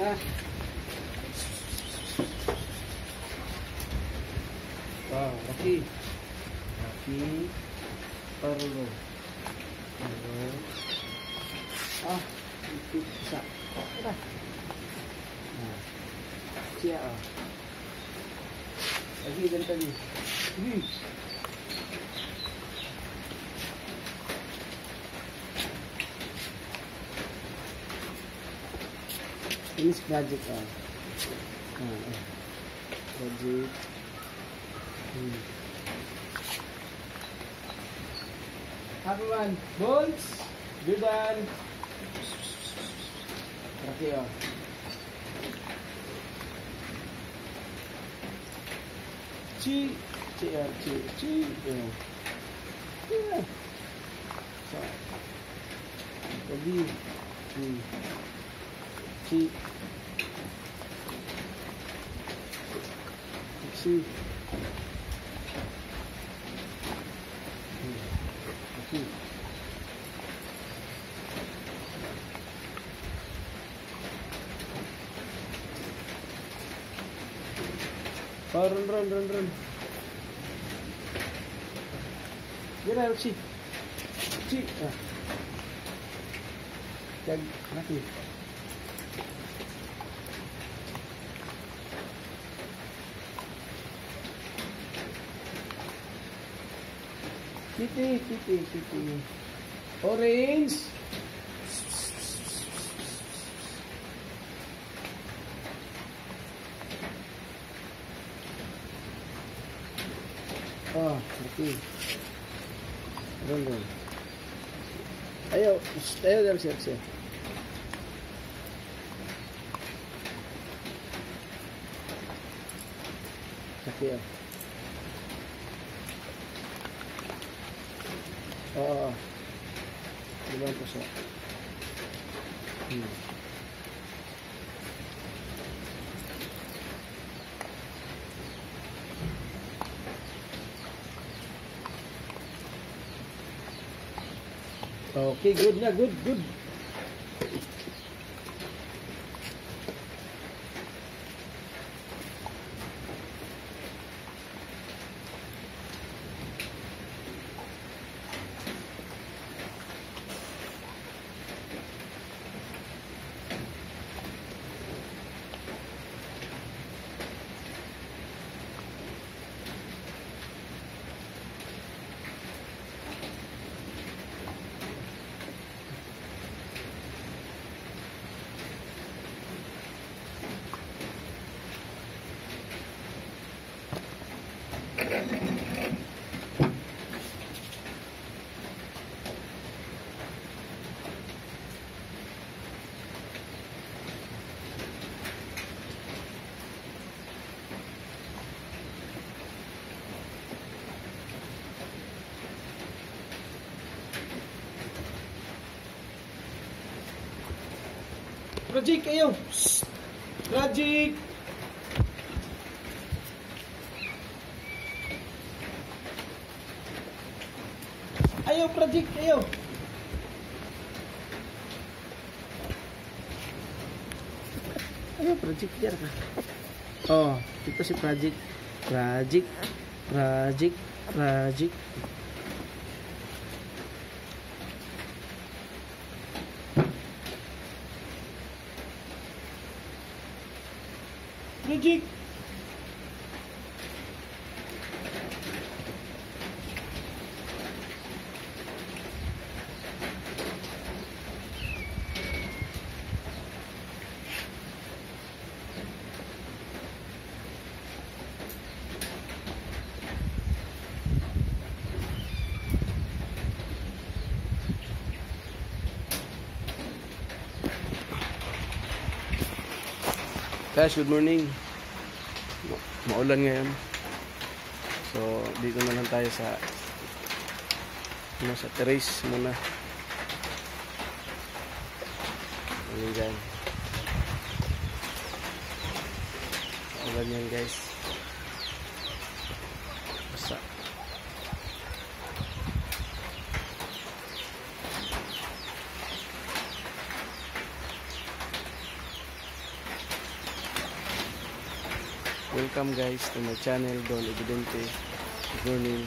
Wow, laki. Perlu. Perlu. Ah, itu bisa. Udah. Nah. Siap. Lagi dan tadi. Hmm. Finish project all. Uh, project. Hmm. Everyone, bolts, good done. Okay, all. Chi, chi, chi, chi. Yeah. yeah. So, believe. Hmm. Dixie Dixie Dixie Oh, run, run, run, run. Get out, see. See. Ah. Jangan, mati. Kitty, kitty, kitty. Orange. Oh, okay. Run, run. Ayaw, shh, ayaw dyan siya, siya. Oh. Oo. po siya? Hmm. Okay, good na, good, good. Project kayo. Shh. Project. Ayaw, project kayo. Ayaw, project yan ka. Oh, ito si project. Project. Project. Project. Kritik. Guys, good morning. Ma- Maulan ngayon. So, dito na lang tayo sa ano, sa terrace muna. Ano dyan. Maulan yan guys. Welcome guys to my channel Don Evidente. Good morning.